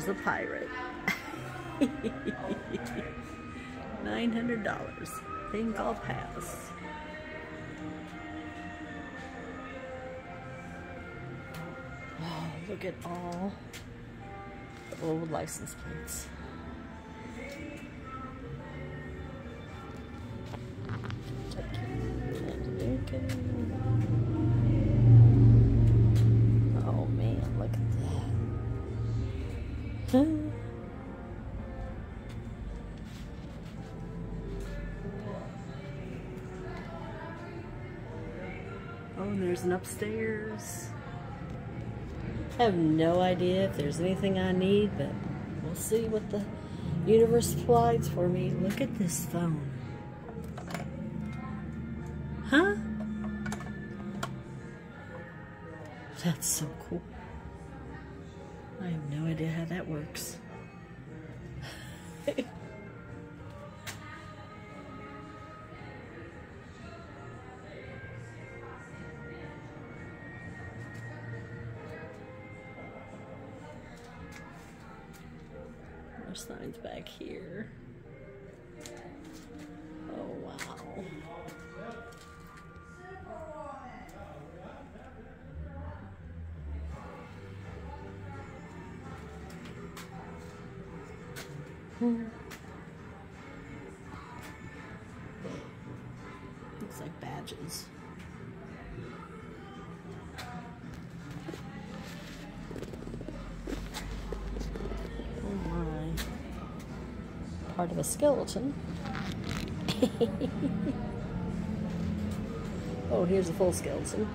there's a pirate. $900. Think I'll pass. Oh, look at all the old license plates. And upstairs. I have no idea if there's anything I need, but we'll see what the universe provides for me. Look at this phone. Huh? That's so cool. I have no idea how that works. Here. Oh, wow. Hmm. Part of a skeleton. oh, here's a full skeleton.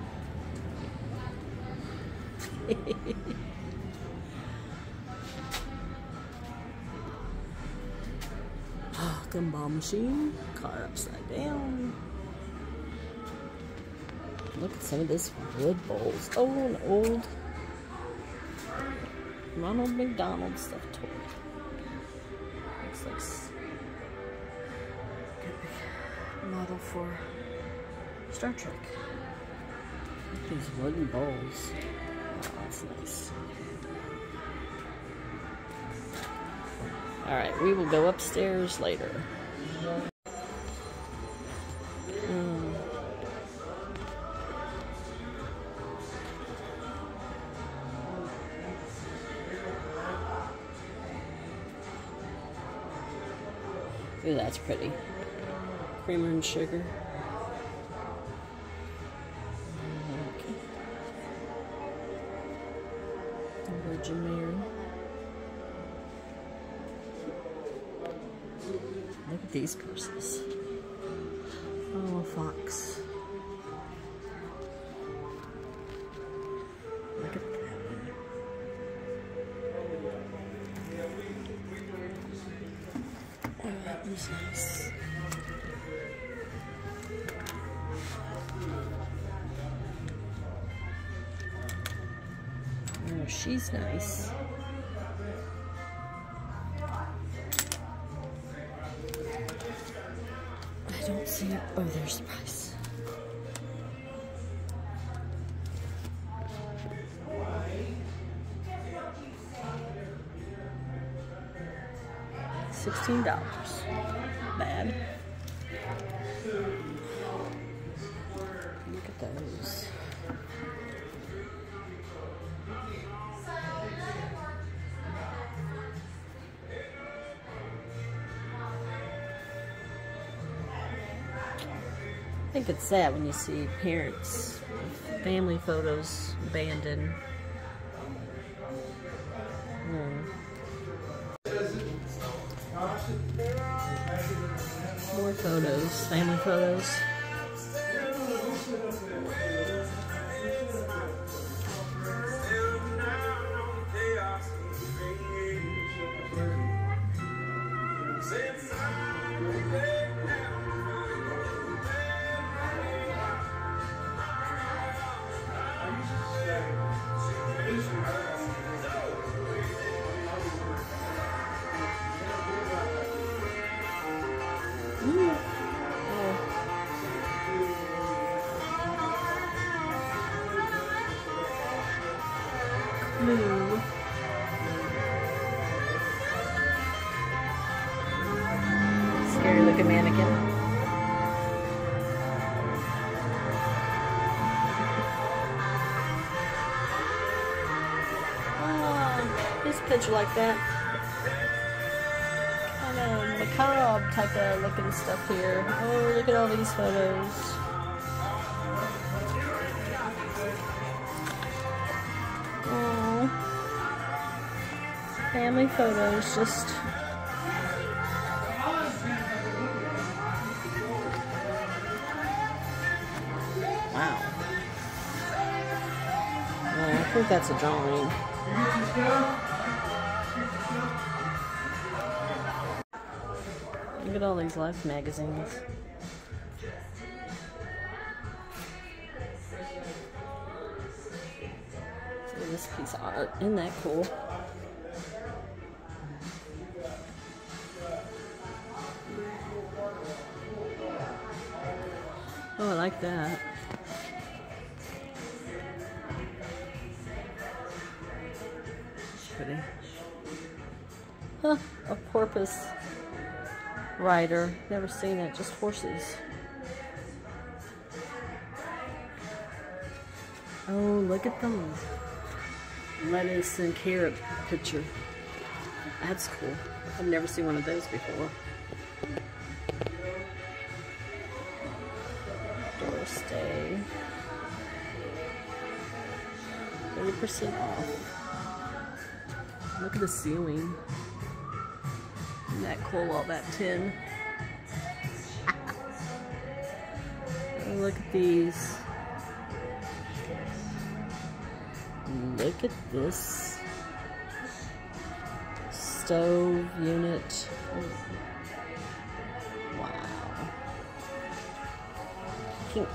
Ah, gumball machine. Car upside down. Look at some of this wood bowls. Oh, an old Ronald McDonald stuffed toy. For Star Trek. These wooden bowls. Oh, that's nice. All right, we will go upstairs later. Mm. Ooh, that's pretty. Creamer and sugar. Virgin Mary. Look at these purses. Oh, a fox. See. Oh, there's the price. Sixteen dollars. Bad. Think it's sad when you see parents, family photos abandoned. Hmm. More photos, family photos. blue. Scary looking mannequin. Ah, this picture like that. Kind of macabre type of looking stuff here. Oh, look at all these photos. Family photos just wow I think that's a drawing look at all these life magazines this piece of art. Isn't that cool? Like that. Pretty. Huh, a porpoise rider. Never seen it, just horses. Oh, look at them. Lettuce and carrot picture. That's cool. I've never seen one of those before. 30% off. Look at the ceiling. Isn't that cool, all that tin? look at these. Look at this stove unit. Oh. Wow. pink.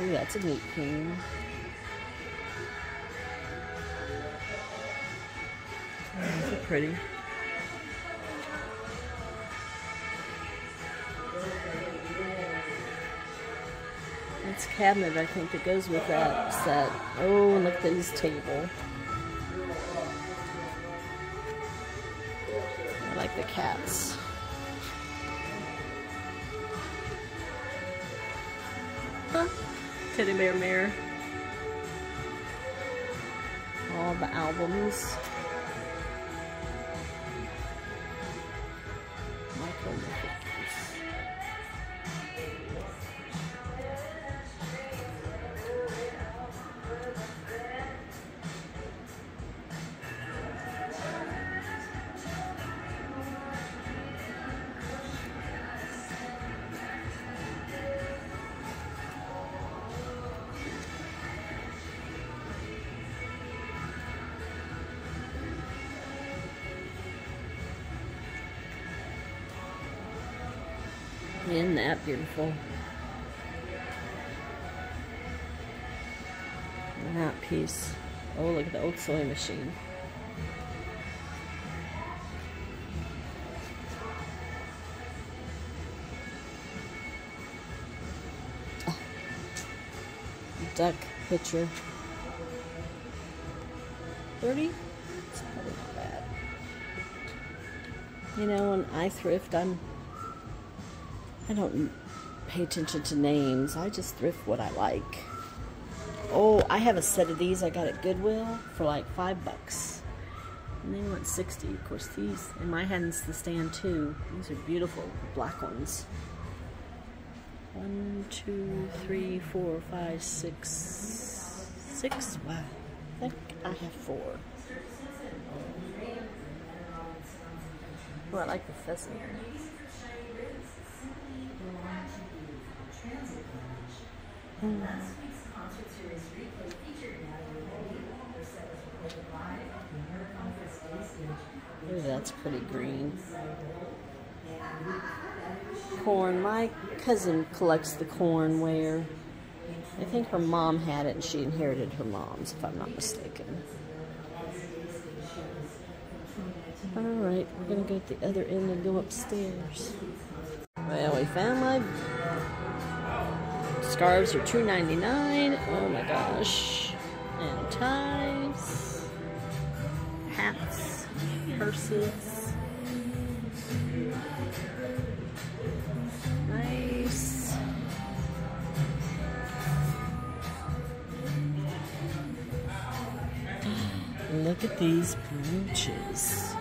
Oh, that's a neat pink. Pretty. It's cabinet, I think, that goes with that set. Oh, look at this table. I like the cats. Huh? Teddy Bear Mirror. All the albums. Beautiful? that piece. Oh, look at the old sewing machine. Oh. Duck picture. 30? It's probably not bad. You know, when I thrift, I'm I don't pay attention to names. I just thrift what I like. Oh, I have a set of these I got at Goodwill for like five bucks. And they went 60. Of course, these, in my hands, the stand too. These are beautiful, black ones. One, two, three, four, five, six, six. Wow, I think I have four. Oh, I like the pheasant. Mm. Ooh, that's pretty green. Corn. My cousin collects the cornware. I think her mom had it and she inherited her mom's, if I'm not mistaken. Alright, we're going to go at the other end and go upstairs. Well, we found my Scarves are $2.99. Oh my gosh. And ties, hats, purses. Nice. Look at these brooches.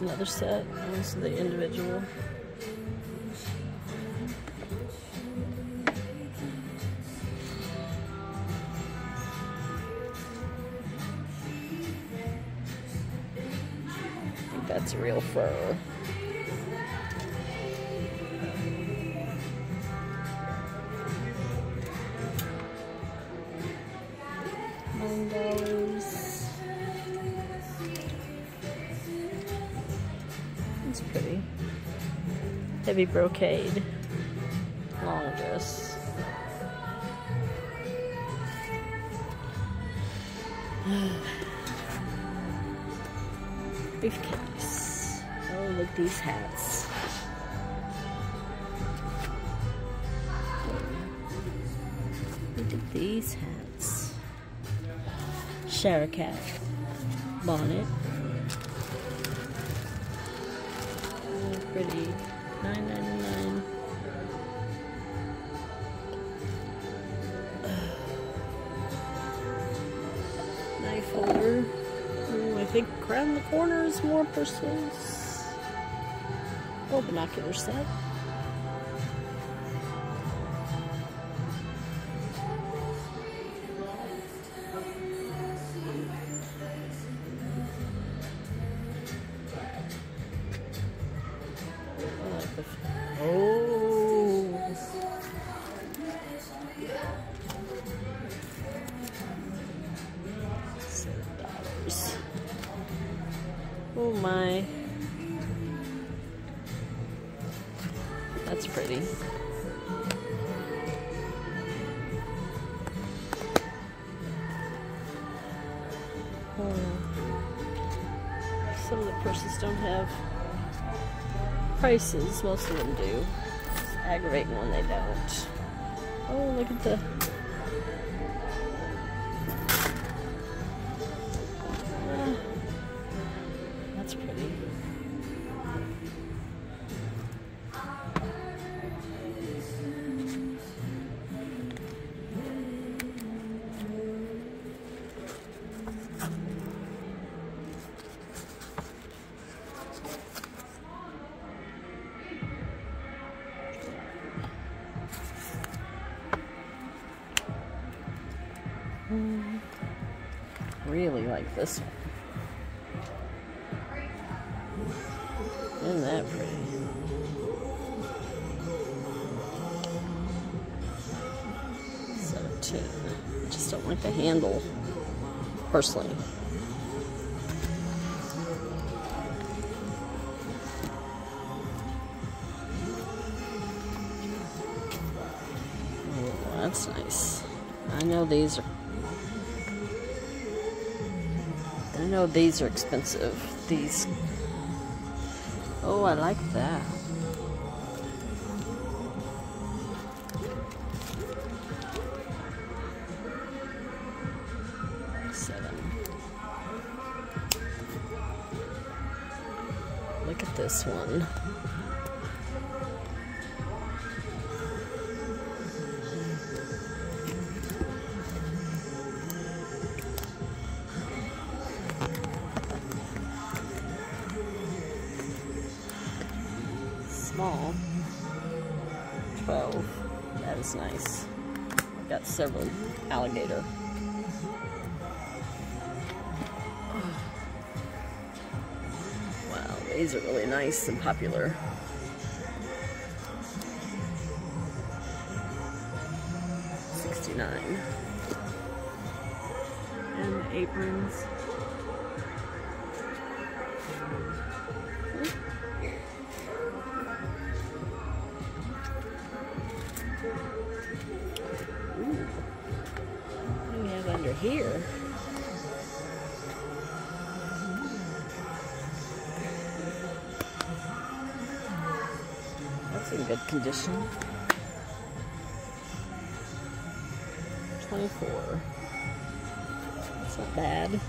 Another set. This is the individual. I think that's real fur. Heavy brocade. Long dress. Briefcase. Oh, look these hats. Look at these hats. Shower cap. Bonnet. Around the corner is more purses. Oh, binocular set. Prices. Most of them do. It's aggravating when they don't. Oh, look at the. Ah, that's pretty. Like this one. Isn't that pretty? Seventeen. I just don't like the handle, personally. Oh, that's nice. I know these are know these are expensive. These. Oh, I like that. Here? That's in good condition. 24. That's not bad.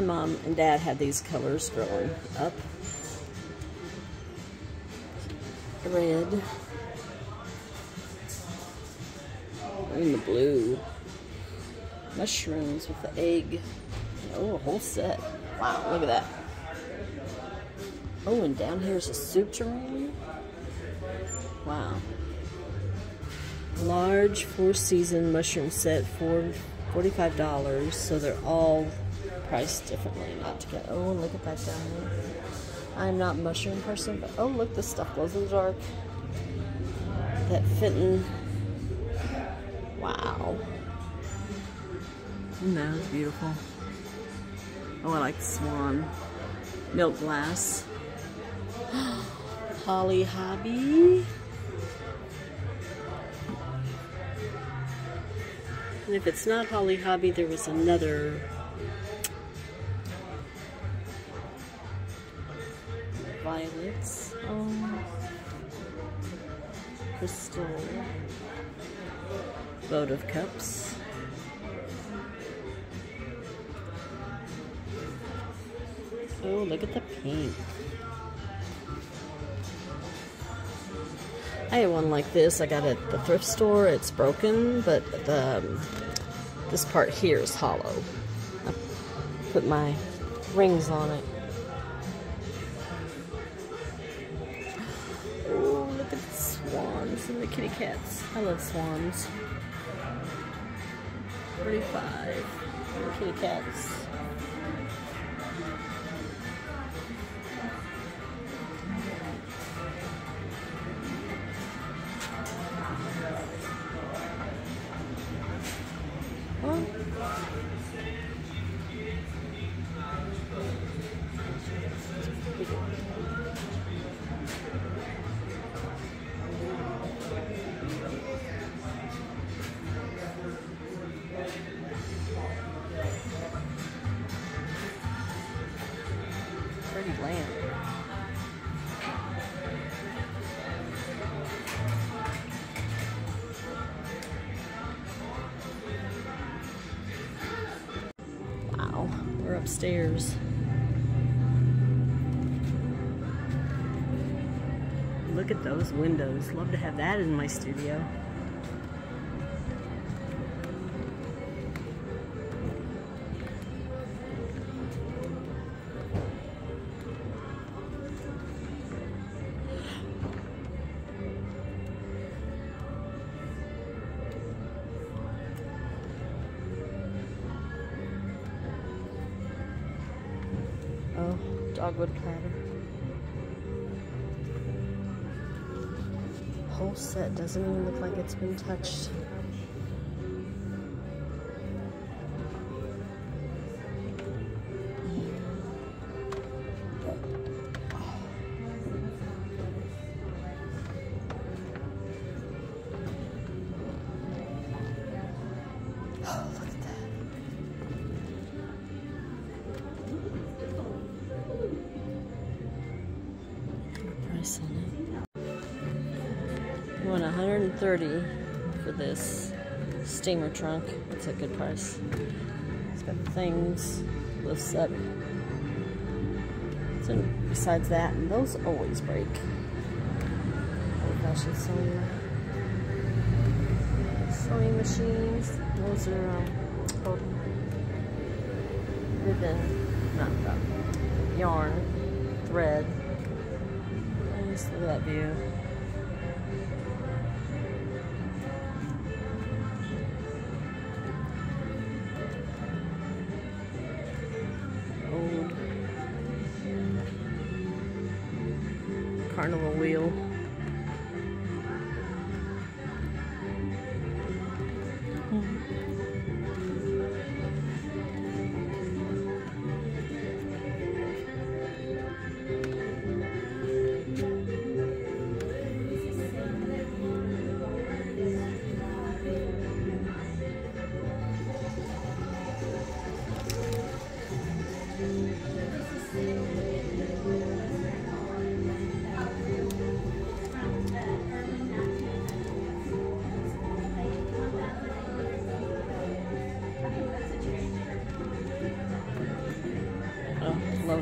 My mom and dad had these colors growing up. Red. And the blue. Mushrooms with the egg. Oh, a whole set. Wow, look at that. Oh, and down here's a soup tureen. Wow. Large four season mushroom set for $45. So they're all priced differently, not together. Oh, and look at that down there. I'm not mushroom person, but oh, look, this stuff glows in the dark. That fitting. Wow. And that beautiful. Oh, I like the swan. Milk glass. Holly Hobbie. And if it's not Holly Hobbie, there was another votive cups. Oh, look at the pink. I had one like this. I got it at the thrift store. It's broken, but the um, this part here is hollow. I put my rings on it. Oh, look at the swans and the kitty cats. I love swans. 35 kitty cats. Studio. Set doesn't even look like it's been touched. 130 for this steamer trunk. That's a good price. It's got things, lifts up. So besides that, and those always break. Old fashioned sewing, sewing machines. Those are um, called ribbon, not um, yarn, thread. Nice, that view.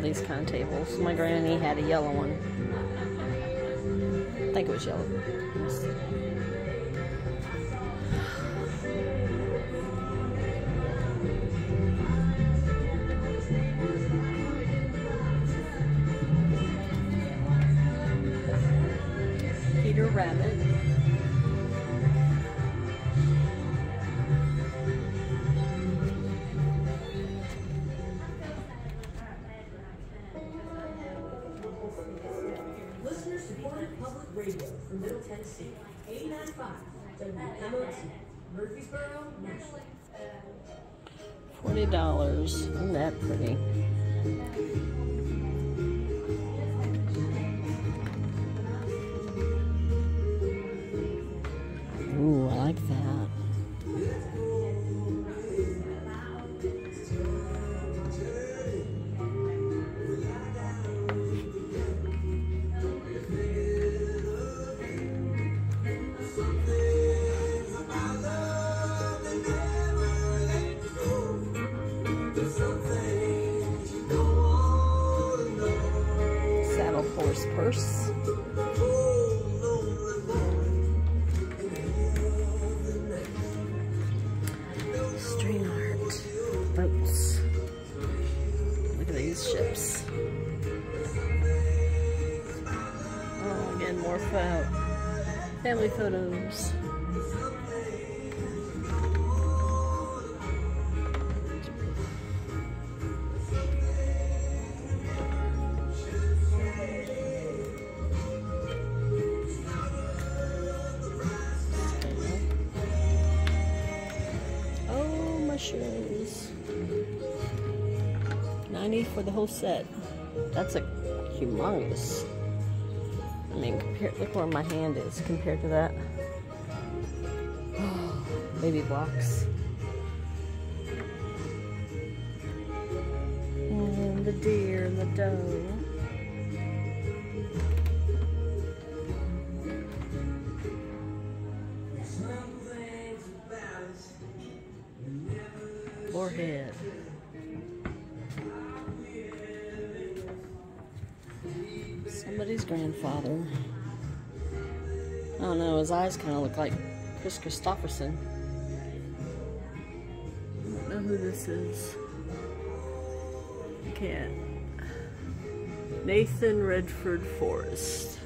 These kind of tables. My granny had a yellow one. From Middle Tennessee. 895 WMOT. Murfreesboro, Nashville. Forty dollars. Isn't that pretty? Whole set. That's a humongous. I mean, compare, look where my hand is compared to that. Oh, baby blocks. Somebody's grandfather. I don't know, his eyes kind of look like Kris Kristofferson. I don't know who this is. I can't. Nathan Bedford Forrest.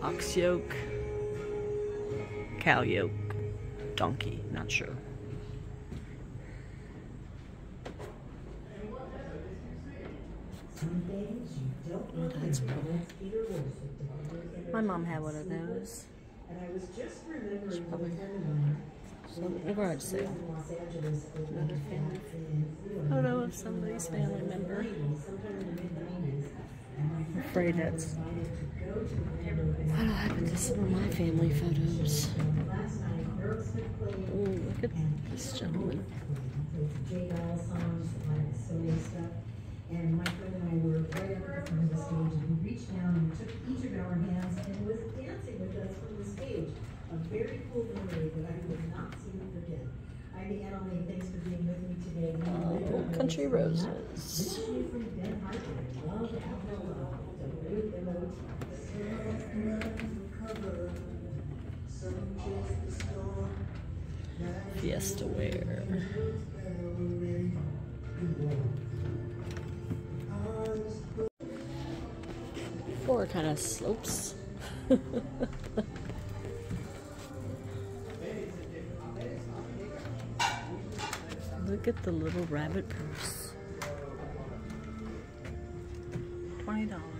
Ox yoke, cow yoke, donkey, not sure. Some things you don't know. That's Peter. cool. That's Peter Wilson. My mom had one of those. And I was just remembering probably- a friend of mine. So, a garage sale. Another family photo of somebody's family member. sometime in the mid-nineties. I'm afraid that's what'll happen to some of my family photos. Last night, Aerosmith played. Ooh, look at this gentleman. J Doll songs, like Sonia stuff. And my friend and I were right up at the front of the stage and we reached down and took each of our hands and was dancing with us from the stage. A very cool memory that I would not soon forget. I'm Annalee, thanks for being with me today. We live Oh, in country This roses. is from Ben Harper, Love After Love, WMOT. Fiesta wear. Four kind of slopes. Look at the little rabbit purse. $20.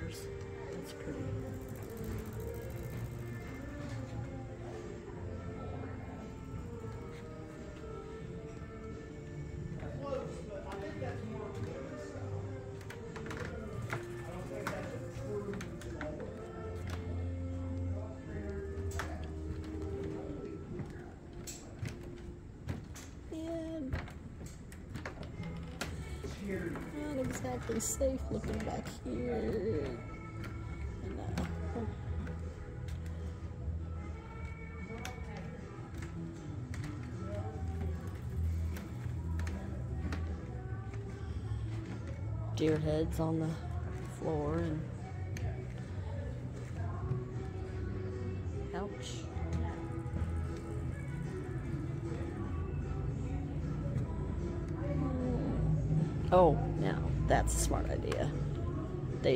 automatically safe looking back here. And, uh, deer heads on the floor and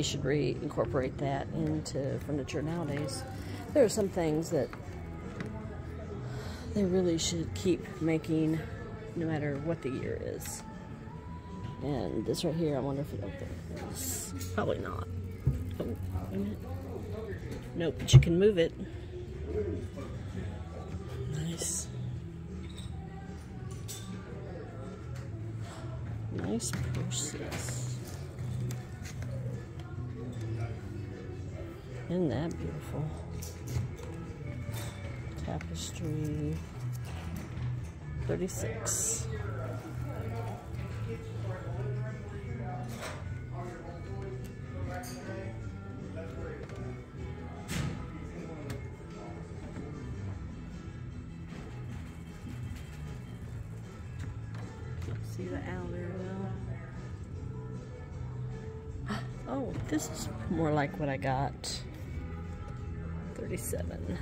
They should reincorporate that into furniture nowadays. There are some things that they really should keep making no matter what the year is. And this right here, I wonder if it opens. Probably not. Oh, nope, but you can move it. Beautiful? Tapestry 36. See the owl there though. Ah, oh, this is more like what I got. 37.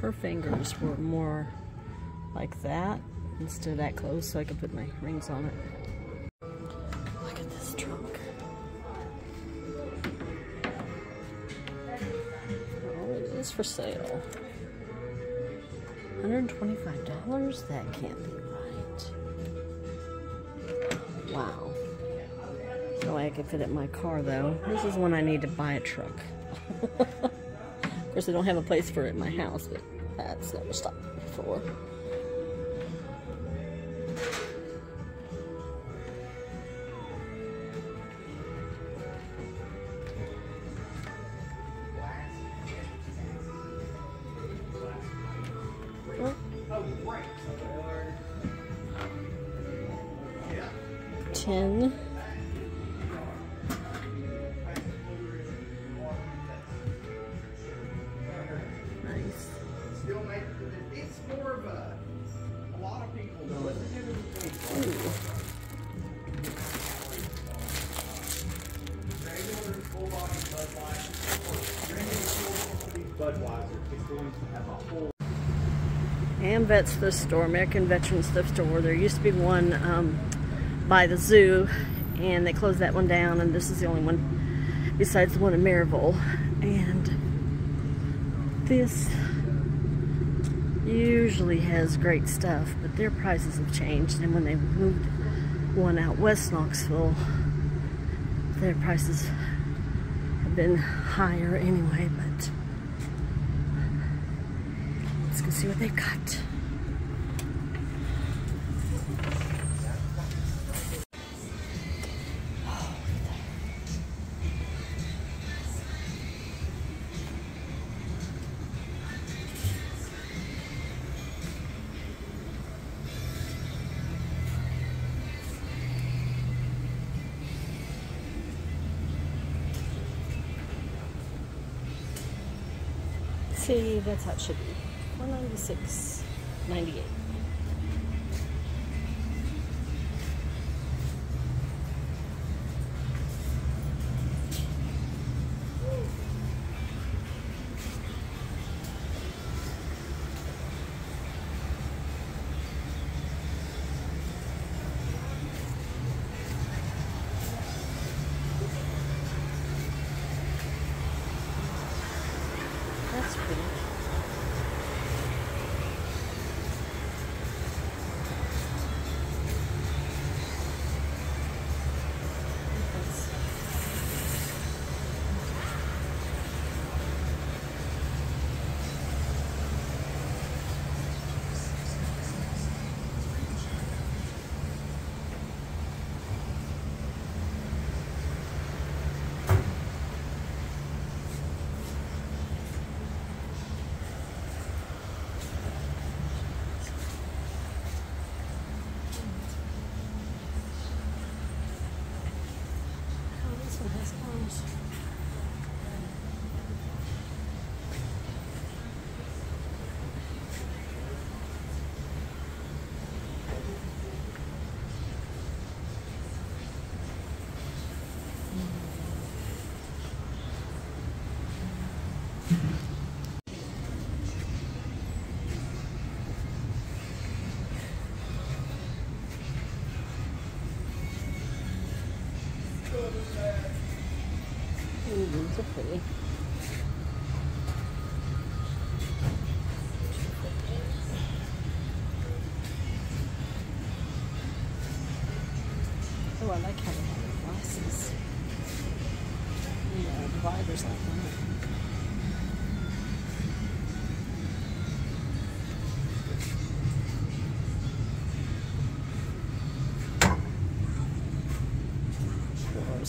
Her fingers were more like that instead of that close so I could put my rings on it. Look at this trunk. Oh, it is for sale. $125? That can't be right. Wow. No way I could fit it in my car though. This is when I need to buy a truck. Of course, I don't have a place for it in my house, but that's never stopped before. Vets Thrift Store, American Veterans Thrift Store. There used to be one um, by the zoo, and they closed that one down, and this is the only one besides the one in Maryville. And this usually has great stuff, but their prices have changed, and when they moved one out west Knoxville, their prices have been higher anyway, but let's go see what they've got. See, that's how it should be. 196,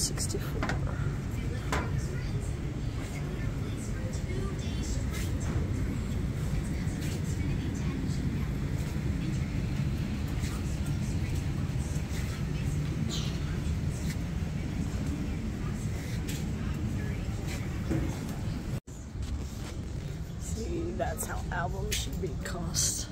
64. See, that's how albums should be cost.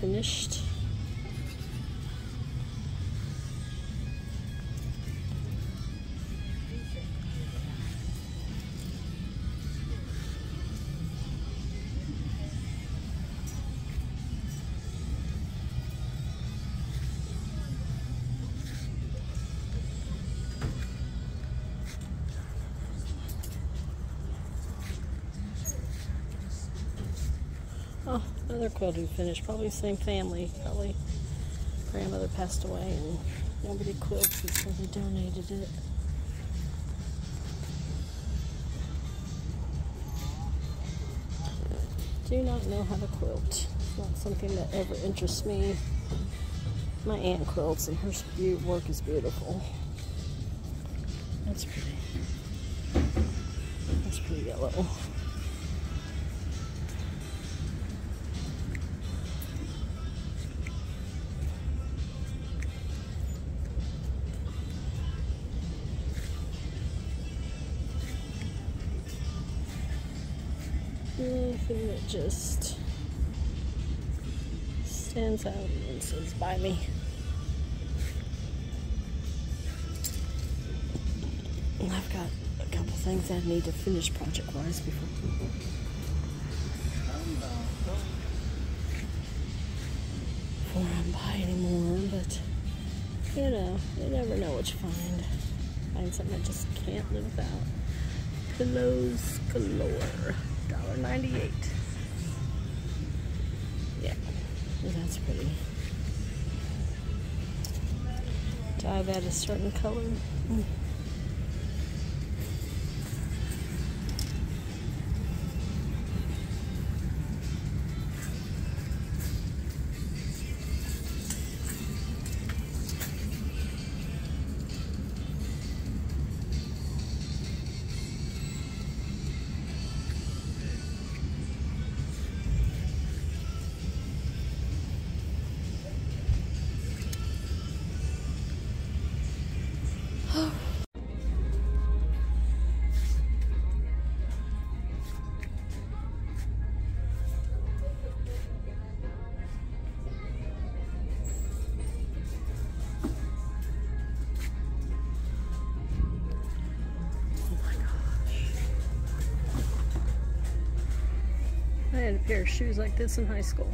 Finished. Another quilting finish. Probably same family. Probably grandmother passed away and nobody quilted, so they donated it. Do not know how to quilt. It's not something that ever interests me. My aunt quilts and her work is beautiful. That's pretty. That's pretty yellow. Just stands out and says buy me. I've got a couple things I need to finish project wise before. Before I buy anymore, but you know, you never know what you find. Find something I just can't live without. Pillows galore. $1.98. that's pretty. Dye that a certain color. Mm. Had a pair of shoes like this in high school.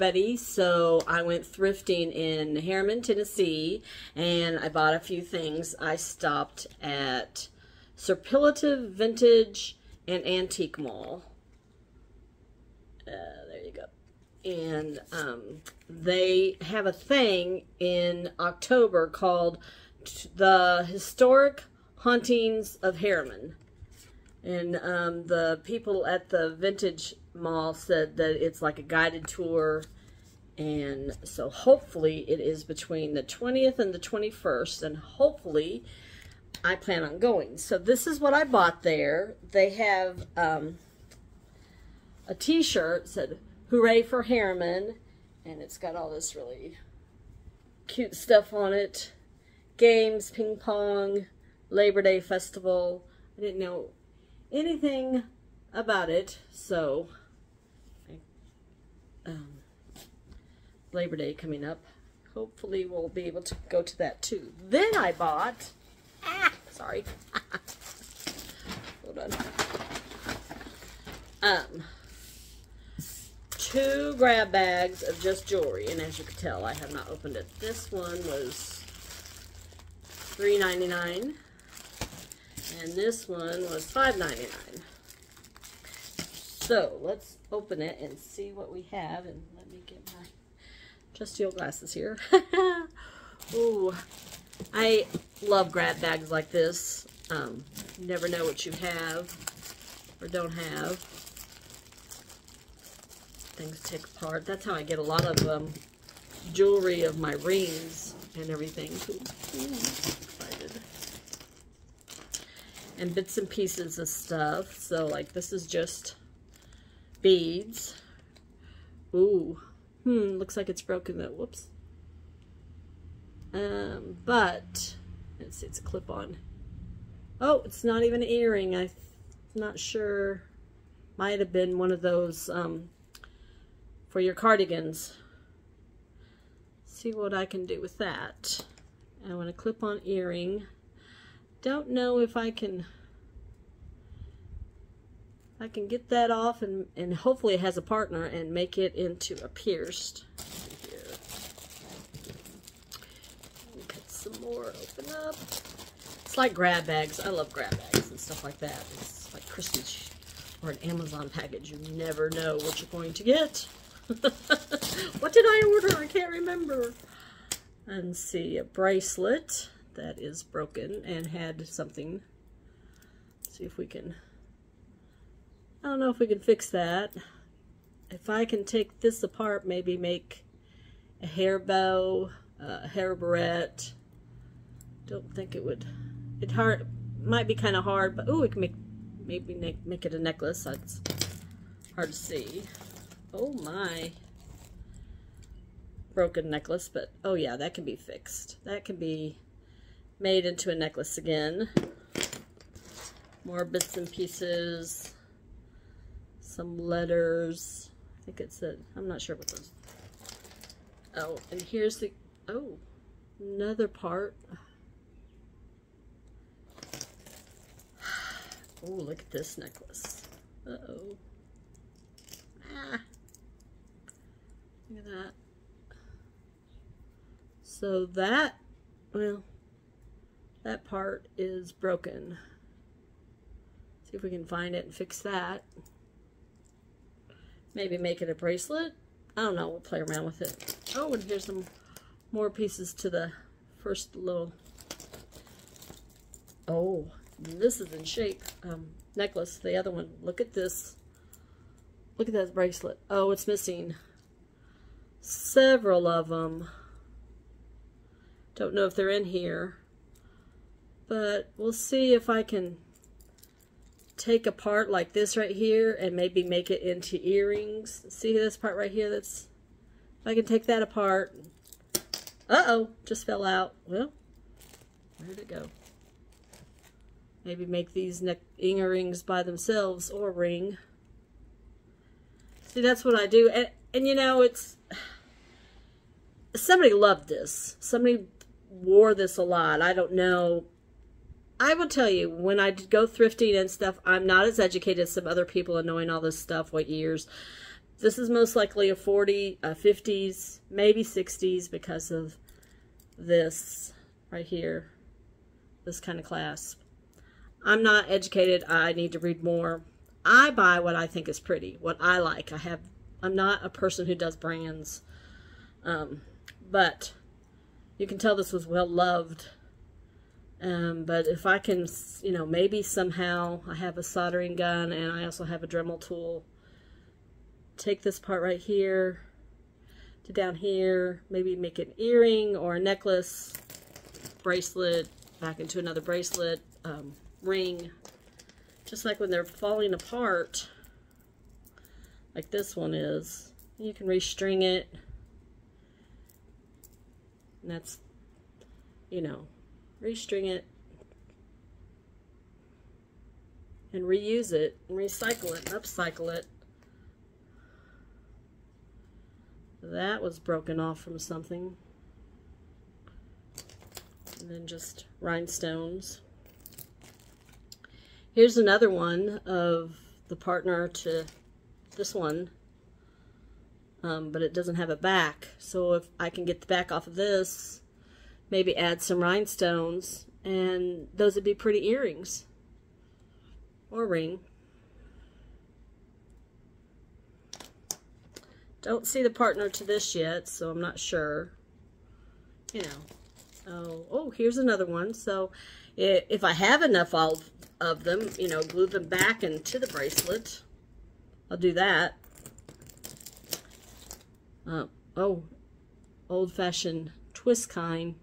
Everybody, so I went thrifting in Harriman, Tennessee, and I bought a few things. I stopped at Superlative Vintage and Antique Mall. Uh, there you go. And um, they have a thing in October called the Historic Hauntings of Harriman. And um, the people at the Vintage Mall said that it's like a guided tour. And so hopefully it is between the 20th and the 21st. And hopefully I plan on going. So this is what I bought there. They have um, a t-shirt said, Hooray for Harriman. And it's got all this really cute stuff on it. Games, ping pong, Labor Day Festival. I didn't know anything about it, so um, Labor Day coming up. Hopefully we'll be able to go to that too. Then I bought, ah, sorry, hold on, um, two grab bags of just jewelry, and as you can tell, I have not opened it. This one was $3.99, and this one was $5.99. So let's open it and see what we have. And let me get my trusty old glasses here. Ooh, I love grab bags like this. Um, you never know what you have or don't have. Things take apart. That's how I get a lot of um, jewelry of my rings and everything. And bits and pieces of stuff. So like this is just beads. Ooh. Hmm, looks like it's broken though. Whoops. Um, but, let's see, it's a clip-on. Oh, it's not even an earring. I'm not sure. Might have been one of those, um, for your cardigans. See what I can do with that. I want a clip-on earring. Don't know if I can I can get that off and, and hopefully it has a partner and make it into a pierced. Cut some more, open up. It's like grab bags. I love grab bags and stuff like that. It's like Christmas or an Amazon package. You never know what you're going to get. what did I order? I can't remember. And see, a bracelet that is broken and had something. Let's see if we can I don't know if we can fix that. If I can take this apart, maybe make a hair bow, a hair barrette. Don't think it would. It hard might be kind of hard, but oh, we can make maybe make, make it a necklace. That's hard to see. Oh my. Broken necklace, but oh yeah, that can be fixed. That can be made into a necklace again. More bits and pieces some letters. I think it said, I'm not sure what those. Oh, and here's the, oh, another part. Oh, look at this necklace. Uh-oh. Ah. Look at that. So that, well, that part is broken. See if we can find it and fix that. Maybe make it a bracelet. I don't know. We'll play around with it. Oh, and here's some more pieces to the first little... Oh, this is in shape. Um, necklace. The other one. Look at this. Look at that bracelet. Oh, it's missing several of them. Don't know if they're in here. But we'll see if I can take a part like this right here and maybe make it into earrings. See this part right here that's, I can take that apart. Uh-oh, just fell out. Well, where'd it go? Maybe make these neck earrings by themselves or ring. See, that's what I do. And, and you know, it's, somebody loved this. Somebody wore this a lot. I don't know I will tell you, when I go thrifting and stuff, I'm not as educated as some other people in knowing all this stuff, what years. this is most likely a 40, a 50s, maybe 60s because of this right here, this kind of clasp. I'm not educated. I need to read more. I buy what I think is pretty, what I like. I have, I'm not a person who does brands, um, but you can tell this was well loved. Um, but if I can, you know, maybe somehow I have a soldering gun and I also have a Dremel tool take this part right here to down here, maybe make an earring or a necklace, bracelet, back into another bracelet, um, ring. Just like when they're falling apart, like this one is, you can restring it. And that's, you know, restring it and reuse it and recycle it and upcycle it. That was broken off from something. And then just rhinestones. Here's another one of the partner to this one. Um, but it doesn't have a back. So if I can get the back off of this, maybe add some rhinestones, and those would be pretty earrings. Or ring. Don't see the partner to this yet, so I'm not sure. You know. Oh, oh, here's another one. So if I have enough of, of them, you know, glue them back into the bracelet. I'll do that. Uh, oh, old-fashioned twist kind.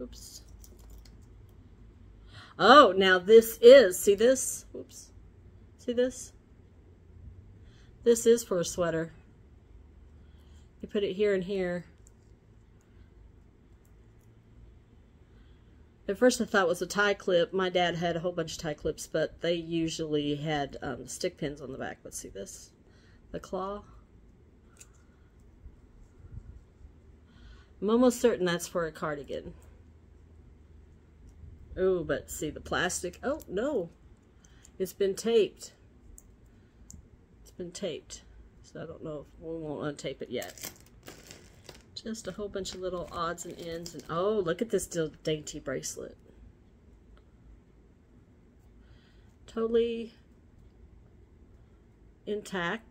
Oops. Oh, now this is, see this? Oops. See this? This is for a sweater. You put it here and here. At first I thought it was a tie clip. My dad had a whole bunch of tie clips, but they usually had um, stick pins on the back. Let's see this. The claw. I'm almost certain that's for a cardigan. Oh, but see the plastic. Oh, no. It's been taped It's been taped. So I don't know if we won't untape it yet. Just a whole bunch of little odds and ends. And oh, look at this dainty bracelet. Totally intact.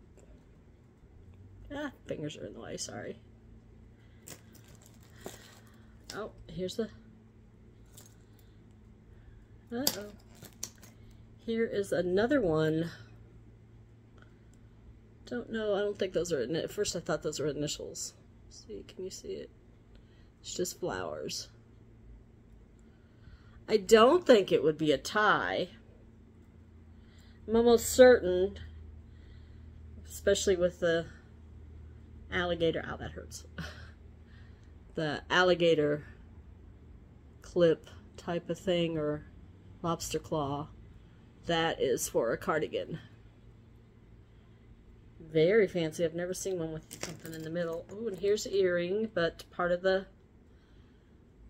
Ah, fingers are in the way, sorry. Oh, here's the... Uh-oh. Here is another one don't know. I don't think those are, at first I thought those were initials. See, can you see it? It's just flowers. I don't think it would be a tie. I'm almost certain, especially with the alligator, oh that hurts. the alligator clip type of thing or lobster claw, that is for a cardigan. Very fancy. I've never seen one with something in the middle. Oh, and here's the earring, but part of the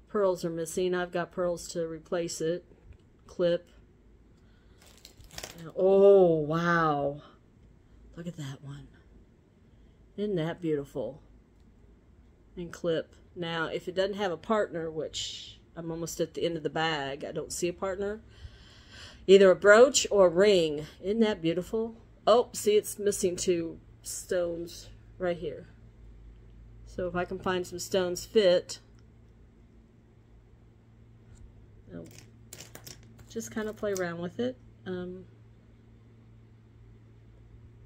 pearls are missing. I've got pearls to replace it. Clip. Oh, wow. Look at that one. Isn't that beautiful? And clip. Now, if it doesn't have a partner, which I'm almost at the end of the bag, I don't see a partner, either a brooch or a ring. Isn't that beautiful? Oh, see, it's missing two stones right here. So if I can find some stones fit, I'll just kind of play around with it. Um,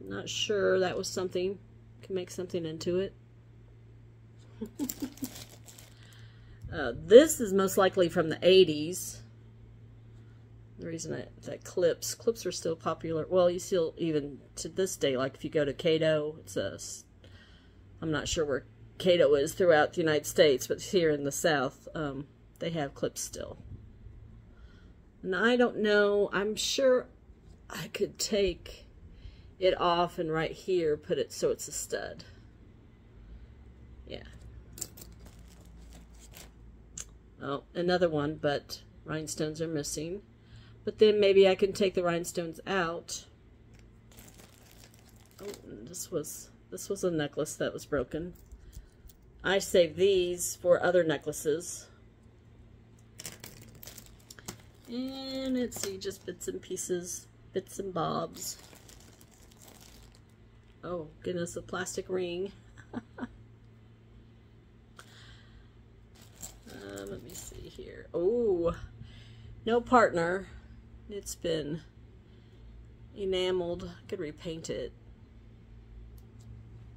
not sure that was something. Can make something into it. uh, this is most likely from the 80s the reason that, that clips clips are still popular. Well you still even to this day like if you go to Cato it's a I'm not sure where Cato is throughout the United States but here in the South um, they have clips still. And I don't know I'm sure I could take it off and right here put it so it's a stud yeah oh another one but rhinestones are missing but then maybe I can take the rhinestones out Oh, this was this was a necklace that was broken. I saved these for other necklaces. And let's see, just bits and pieces, bits and bobs. Oh, goodness, a plastic ring. uh, let me see here. Oh, no partner. It's been enameled. I could repaint it.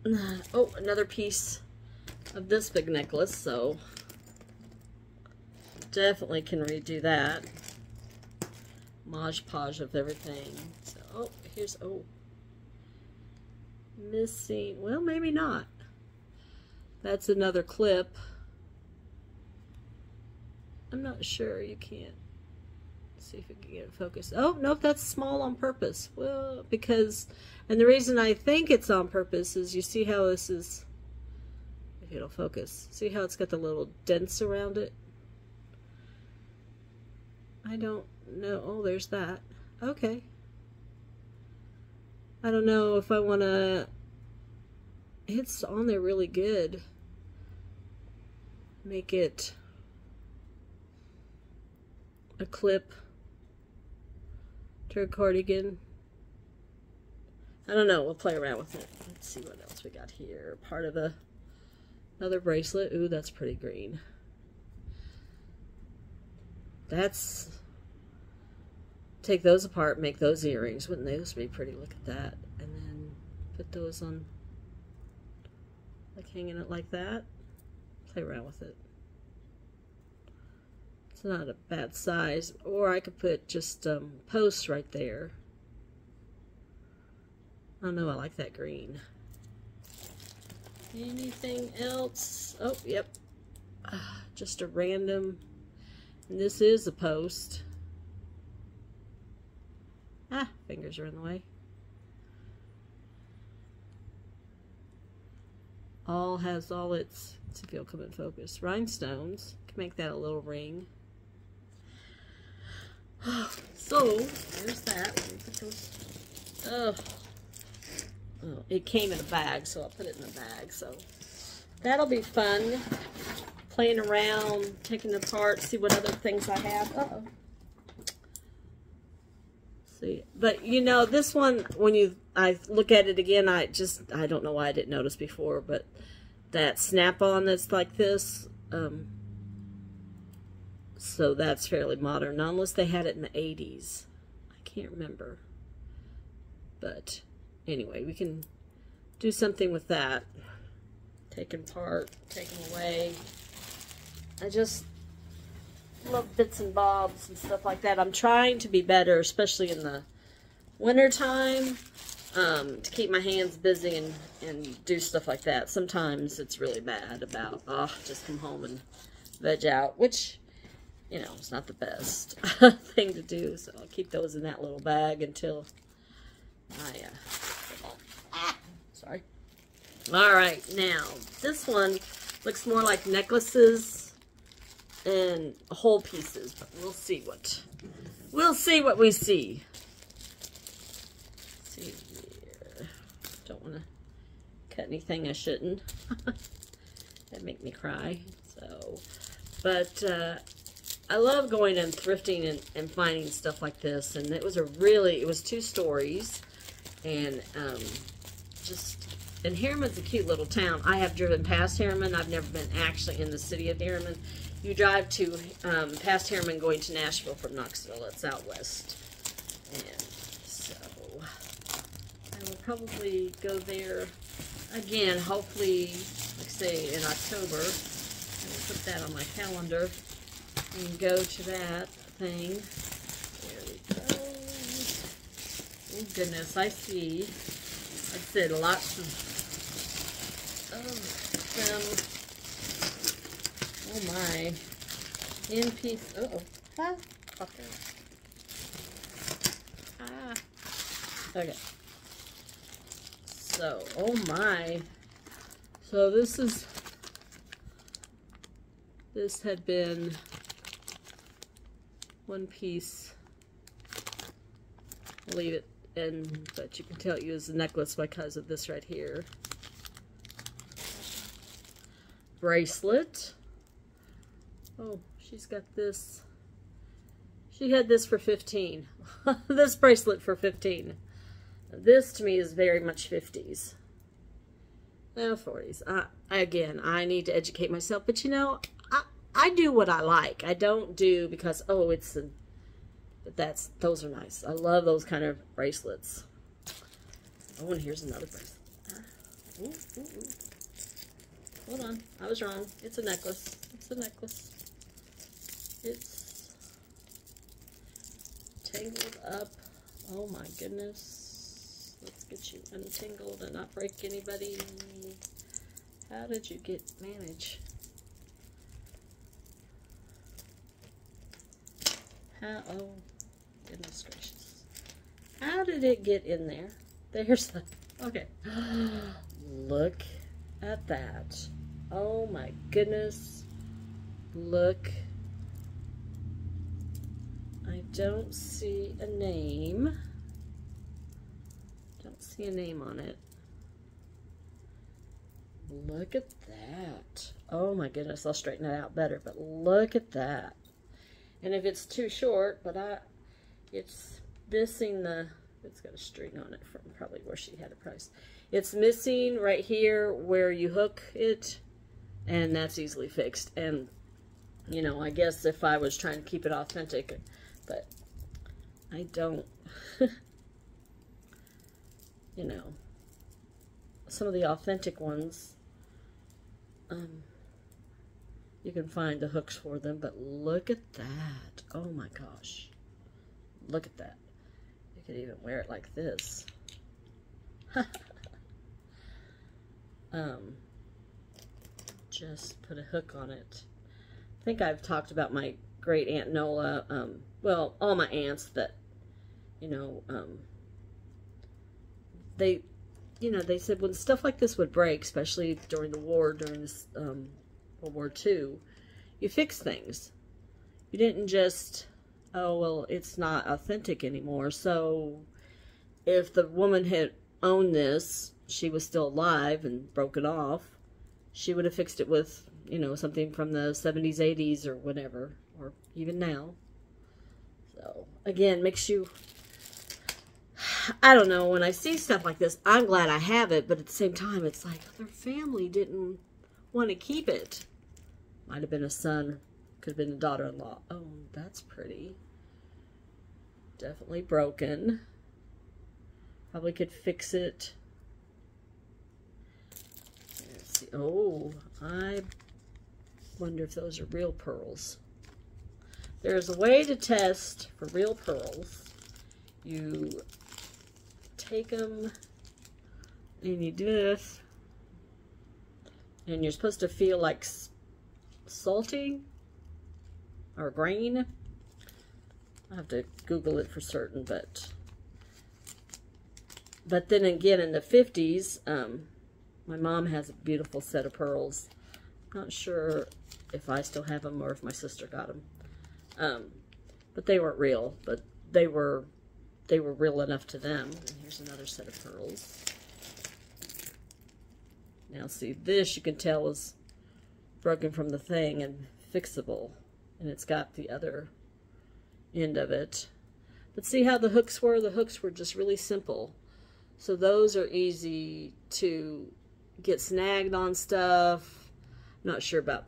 Oh, another piece of this big necklace, so definitely can redo that. Modge podge of everything. So, oh, here's, oh, missing, well, maybe not. That's another clip. I'm not sure, you can't see if we can get it focused. Oh, nope, that's small on purpose. Well, because, and the reason I think it's on purpose is you see how this is, if it'll focus, see how it's got the little dents around it? I don't know. Oh, there's that. Okay. I don't know if I want to, it's on there really good. Make it a clip to a cardigan. I don't know. We'll play around with it. Let's see what else we got here. Part of a another bracelet. Ooh, that's pretty green. That's take those apart, make those earrings. Wouldn't those be pretty? Look at that. And then put those on like hanging it like that. Play around with it. Not a bad size. Or I could put just um, posts right there. I know, I like that green. Anything else? Oh, yep. Uh, just a random, and this is a post. Ah, fingers are in the way. All has all its, see if it'll come in focus, rhinestones. Can make that a little ring. So, there's that. Oh. oh, it came in a bag, so I'll put it in a bag. So, that'll be fun. Playing around, taking it apart, see what other things I have. Uh oh See, but you know, this one, when you, I look at it again, I just, I don't know why I didn't notice before, but that snap-on that's like this, um, so that's fairly modern, not unless they had it in the 80s. I can't remember. But anyway, we can do something with that. Taking part, taking away. I just love bits and bobs and stuff like that. I'm trying to be better, especially in the winter time, um, to keep my hands busy and, and do stuff like that. Sometimes it's really bad about, oh, just come home and veg out, which you know, it's not the best thing to do. So I'll keep those in that little bag until I, uh, sorry. All right, now this one looks more like necklaces and whole pieces, but we'll see what, we'll see what we see. Let's see here. Don't want to cut anything I shouldn't. that make me cry. So, but, uh, I love going and thrifting and, and finding stuff like this. And it was a really, it was two stories. And um, just, and Harriman's a cute little town. I have driven past Harriman. I've never been actually in the city of Harriman. You drive to um, past Harriman going to Nashville from Knoxville. It's out west. And so I will probably go there again, hopefully, like say in October. I will put that on my calendar and go to that thing. There we go. Oh goodness, I see. I said, lots of, of them. Oh my. In piece. Uh oh. Ah. Okay. Ah. Okay. So, oh my. So this is, this had been one piece. I'll leave it and but you can tell it was a necklace because of this right here. Bracelet. Oh, she's got this. She had this for 15. this bracelet for 15. This to me is very much 50s. No, 40s. I, again, I need to educate myself, but you know, I, do what I like. I don't do because, oh, it's a, that's, those are nice. I love those kind of bracelets. Oh, and here's another bracelet. Ooh, ooh, ooh. Hold on. I was wrong. It's a necklace. It's a necklace. It's tangled up. Oh my goodness. Let's get you untangled and not break anybody. How did you get manage? How, oh, goodness gracious. How did it get in there? There's the, okay. Look at that. Oh my goodness. Look. I don't see a name Don't see a name on it. Look at that. Oh my goodness, I'll straighten it out better, but look at that. And if it's too short, but I, it's missing the, it's got a string on it from probably where she had a price. It's missing right here where you hook it, and that's easily fixed. And, you know, I guess if I was trying to keep it authentic, but I don't. you know, some of the authentic ones, um, you can find the hooks for them, but look at that. Oh my gosh. Look at that. You could even wear it like this. um, just put a hook on it. I think I've talked about my great Aunt Nola, um, well, all my aunts that, you know, um, they, you know, they said when stuff like this would break, especially during the war, during this um, World War II, you fix things. You didn't just, oh, well, it's not authentic anymore. So if the woman had owned this, she was still alive and broken off, she would have fixed it with, you know, something from the 70s, 80s, or whatever, or even now. So, again, makes you I don't know, when I see stuff like this, I'm glad I have it, but at the same time, it's like their family didn't want to keep it. Might have been a son, could have been a daughter-in-law. Oh, that's pretty. Definitely broken. Probably could fix it. Let's see. Oh, I wonder if those are real pearls. There's a way to test for real pearls. You take them and you do this and you're supposed to feel like salty or green. I have to Google it for certain, but but then again in the 50s, um, my mom has a beautiful set of pearls. Not sure if I still have them or if my sister got them. Um, but they weren't real, but they were they were real enough to them. And here's another set of pearls. Now see, this you can tell is broken from the thing and fixable. And it's got the other end of it. But see how the hooks were? The hooks were just really simple. So those are easy to get snagged on stuff. not sure about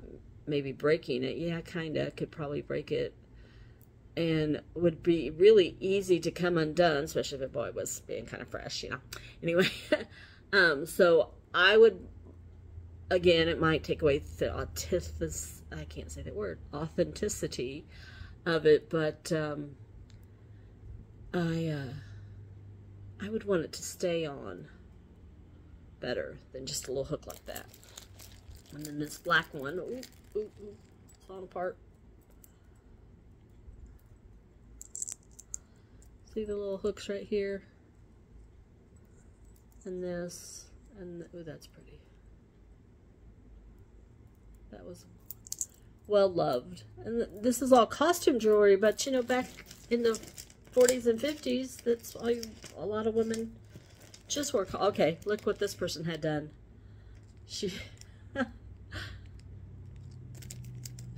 maybe breaking it. Yeah, kind of. Could probably break it and would be really easy to come undone, especially if a boy was being kind of fresh, you know. Anyway, um, so I would, again, it might take away the authenticity, I can't say that word, authenticity of it, but um, I, uh, I would want it to stay on better than just a little hook like that. And then this black one, ooh, ooh, ooh, falling apart. See the little hooks right here? And this, and, oh, that's pretty. That was well loved. And this is all costume jewelry, but you know, back in the 40s and 50s. That's why a lot of women just work. Okay, look what this person had done. She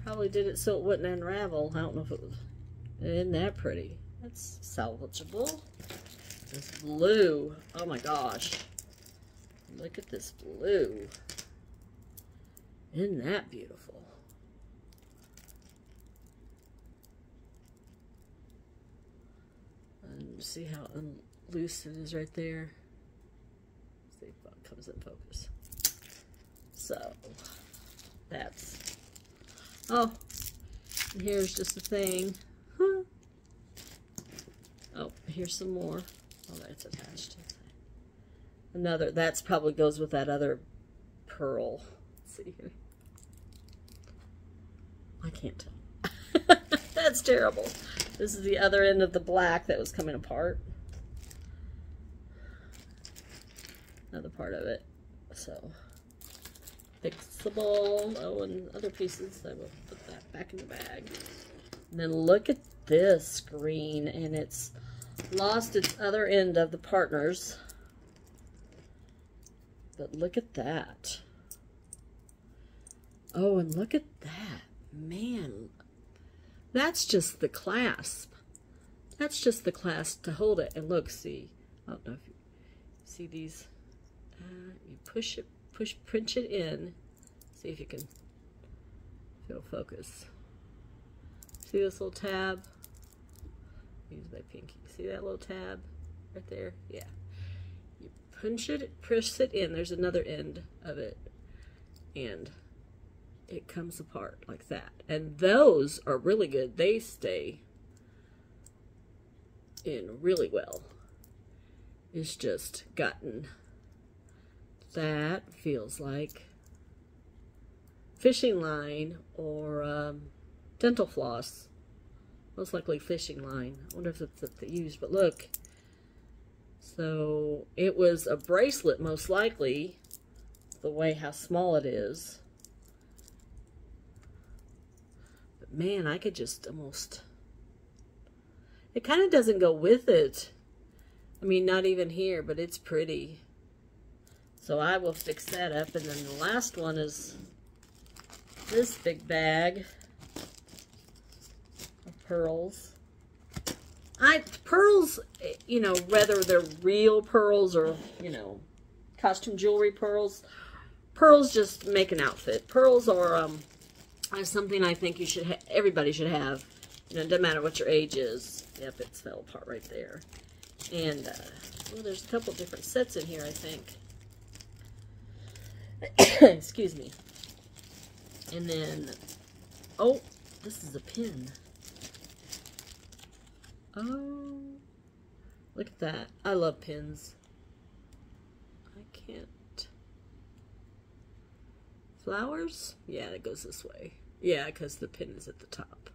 probably did it so it wouldn't unravel. I don't know if it was. Isn't that pretty? That's salvageable. This blue. Oh my gosh. Look at this blue. Isn't that beautiful? And see how loose it is right there? see if it comes in focus. So, that's... Oh, here's just a thing. Huh. Oh, here's some more. Oh, that's attached. Another, that's probably goes with that other pearl. Let's see here. I can't tell. that's terrible. This is the other end of the black that was coming apart. Another part of it. So, fixable. Oh, and other pieces. I will put that back in the bag. And then look at this green, and it's lost its other end of the partners. But look at that. Oh, and look at that. Man, that's just the clasp. That's just the clasp to hold it. And look, see, I don't know if you see these. Uh, you push it, push, pinch it in. See if you can, if it'll focus. See this little tab? Use my pinky. See that little tab right there? Yeah. Punch it, push it in. There's another end of it. And it comes apart like that. And those are really good. They stay in really well. It's just gotten that feels like fishing line or um, dental floss. Most likely fishing line. I wonder if it's what they use, but look. So it was a bracelet, most likely, the way how small it is. But man, I could just almost... It kind of doesn't go with it. I mean, not even here, but it's pretty. So I will fix that up. And then the last one is this big bag of pearls. I pearls, you know, whether they're real pearls or, you know, costume jewelry pearls, pearls just make an outfit. Pearls are um, something I think you should everybody should have. You know, it doesn't matter what your age is. Yep, it's fell apart right there. And, uh, well, there's a couple different sets in here, I think. Excuse me. And then, oh, this is a pin. Oh, look at that. I love pins. I can't. Flowers? Yeah, it goes this way. Yeah, because the pin is at the top.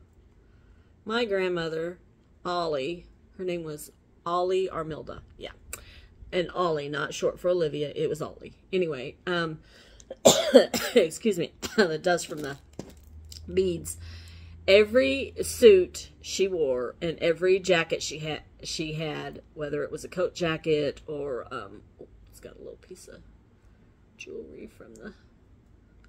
My grandmother, Ollie, her name was Ollie Armilda. Yeah. And Ollie, not short for Olivia. It was Ollie. Anyway, um, excuse me, the dust from the beads. Every suit she wore and every jacket she had, she had, whether it was a coat jacket or, um, oh, it's got a little piece of jewelry from the,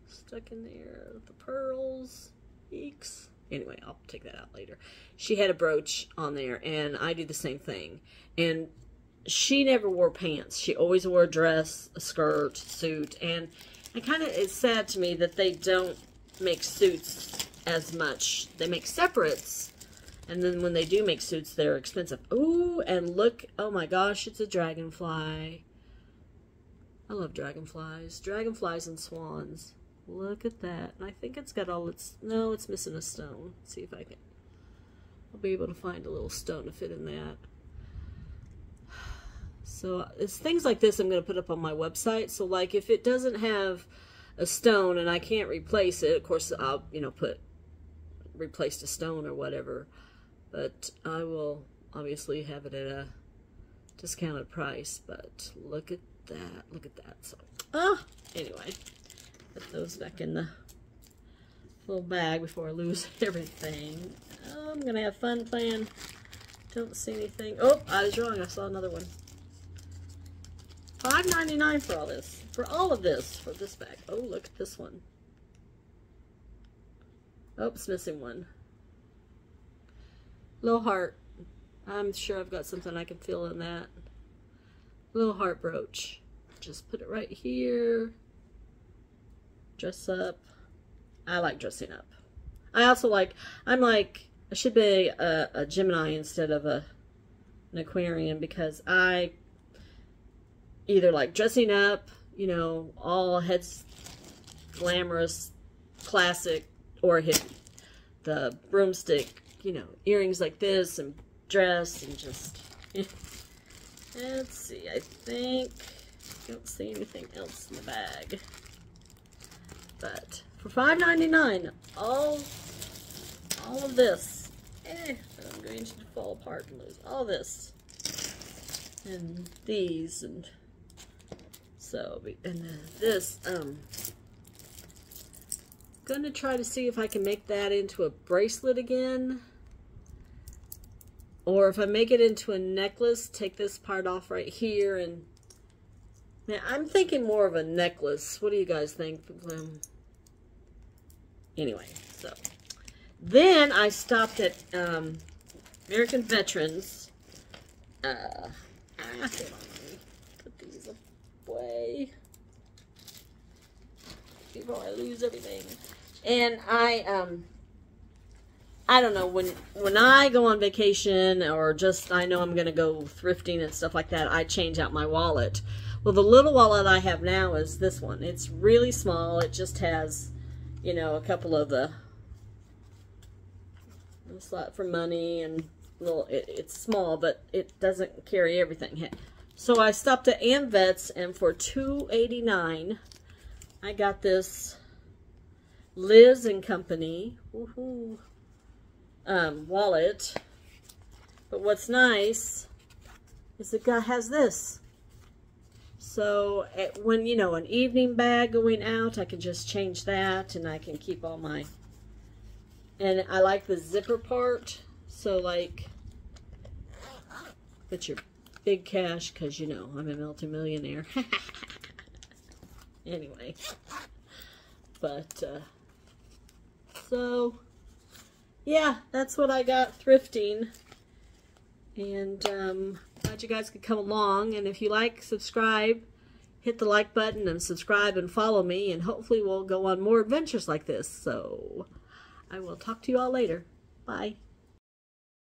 stuck in there, the pearls, eeks. Anyway, I'll take that out later. She had a brooch on there, and I do the same thing. And she never wore pants. She always wore a dress, a skirt, suit, and it kind of is sad to me that they don't make suits as much. They make separates, and then when they do make suits, they're expensive. Ooh, and look, oh my gosh, it's a dragonfly. I love dragonflies. Dragonflies and swans. Look at that. And I think it's got all its... No, it's missing a stone. Let's see if I can... I'll be able to find a little stone to fit in that. So it's things like this I'm going to put up on my website. So like if it doesn't have a stone and I can't replace it, of course I'll, you know, put replaced a stone or whatever. But I will obviously have it at a discounted price. But look at that. Look at that. So, ah, anyway. Put those back in the little bag before I lose everything. Oh, I'm going to have fun playing don't see anything. Oh, I was wrong. I saw another one. Five ninety nine for all this. For all of this. For this bag. Oh, look at this one. Oh, it's missing one. Little heart. I'm sure I've got something I can feel in that. Little heart brooch. Just put it right here. Dress up. I like dressing up. I also like, I'm like, I should be a, a Gemini instead of a an Aquarian because I either like dressing up, you know, all heads glamorous, classic, or hit the broomstick, you know, earrings like this and dress and just. Let's see. I think I don't see anything else in the bag. But for $5.99, all all of this. Eh, I'm going to fall apart and lose all this. And these and so and then this um gonna try to see if I can make that into a bracelet again. Or if I make it into a necklace, take this part off right here and man, I'm thinking more of a necklace. What do you guys think? Um, anyway, so then I stopped at um, American Veterans. Uh, ah, put these away before I lose everything. And I um I don't know when when I go on vacation or just I know I'm going to go thrifting and stuff like that, I change out my wallet. Well, the little wallet I have now is this one. It's really small. It just has, you know, a couple of the slot for money and little it, it's small, but it doesn't carry everything. So I stopped at AmVets and for 2.89 I got this Liz and Company um, wallet. But what's nice is it has this. So at, when, you know, an evening bag going out, I can just change that and I can keep all my, and I like the zipper part. So like, put your big cash because, you know, I'm a multimillionaire. anyway. But, uh, so, yeah, that's what I got thrifting. And um, glad you guys could come along. And if you like, subscribe, hit the like button and subscribe and follow me. And hopefully we'll go on more adventures like this. So I will talk to you all later. Bye.